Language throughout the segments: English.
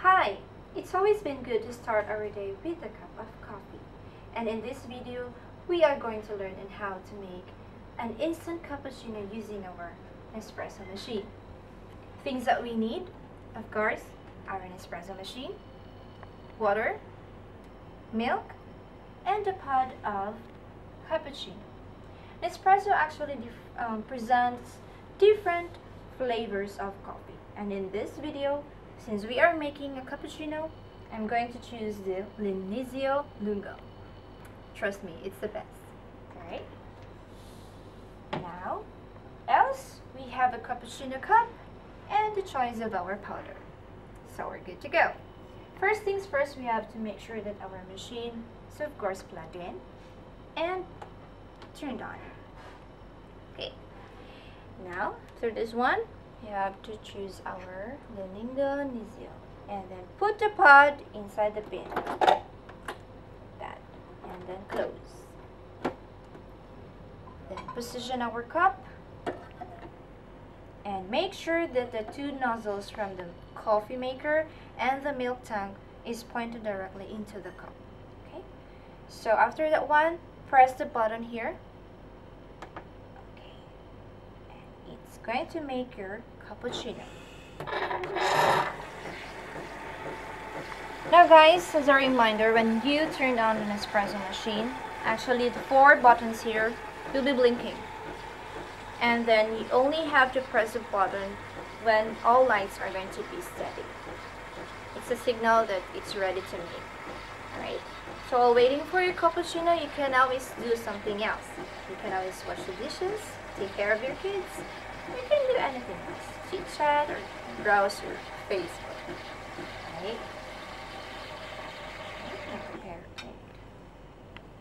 Hi! It's always been good to start our day with a cup of coffee. And in this video, we are going to learn on how to make an instant cappuccino using our espresso machine. Things that we need, of course, are an espresso machine, water, milk, and a pod of cappuccino. Nespresso actually um, presents different flavors of coffee. And in this video, since we are making a cappuccino, I'm going to choose the Linizio Lungo. Trust me, it's the best. Alright? Now, else we have a cappuccino cup and the choice of our powder. So we're good to go. First things first, we have to make sure that our machine is of course plugged in and turned on. Okay. Now, for this one, you have to choose our Leningo Nizio and then put the pod inside the bin. That. And then close. Then position our cup and make sure that the two nozzles from the coffee maker and the milk tank is pointed directly into the cup. Okay? So after that one, press the button here going to make your cappuccino. Now guys, as a reminder, when you turn on an espresso machine, actually the four buttons here will be blinking. And then you only have to press the button when all lights are going to be steady. It's a signal that it's ready to make. Alright, so while waiting for your cappuccino, you can always do something else. You can always wash the dishes, take care of your kids, you can do anything. Chit chat or browse your Facebook. Right?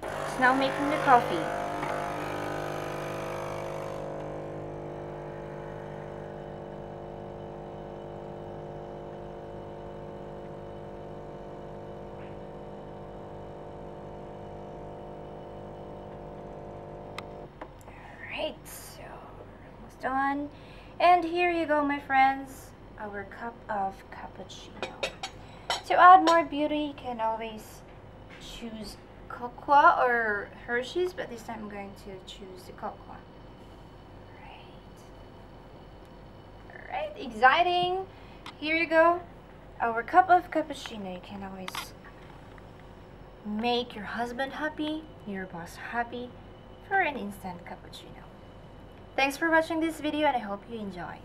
It's now making the coffee. Alright And here you go, my friends, our cup of cappuccino. To add more beauty, you can always choose cocoa or Hershey's, but this time I'm going to choose the cocoa. Alright. Alright, exciting. Here you go. Our cup of cappuccino. You can always make your husband happy, your boss happy for an instant cappuccino. Thanks for watching this video and I hope you enjoy.